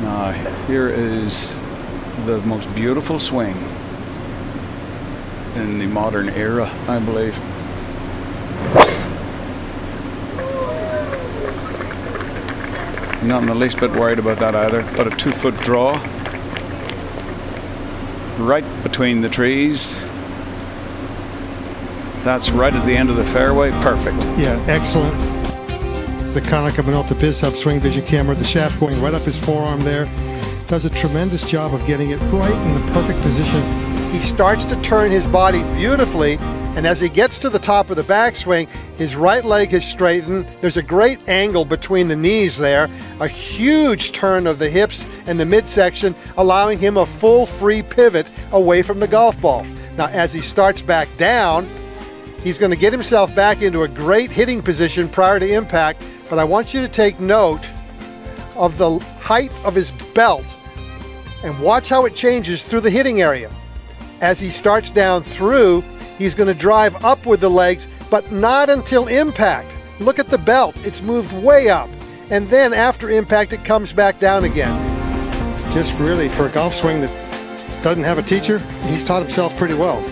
Now, here is the most beautiful swing in the modern era, I believe. Not in the least bit worried about that either. But a two foot draw. Right between the trees. That's right at the end of the fairway. Perfect. Yeah, excellent. The Kana coming off the BizHub swing vision camera, the shaft going right up his forearm there. Does a tremendous job of getting it right in the perfect position. He starts to turn his body beautifully, and as he gets to the top of the backswing, his right leg is straightened. There's a great angle between the knees there, a huge turn of the hips and the midsection, allowing him a full free pivot away from the golf ball. Now, as he starts back down, he's going to get himself back into a great hitting position prior to impact, but I want you to take note of the height of his belt and watch how it changes through the hitting area. As he starts down through, he's going to drive up with the legs, but not until impact. Look at the belt, it's moved way up. And then after impact, it comes back down again. Just really, for a golf swing that doesn't have a teacher, he's taught himself pretty well.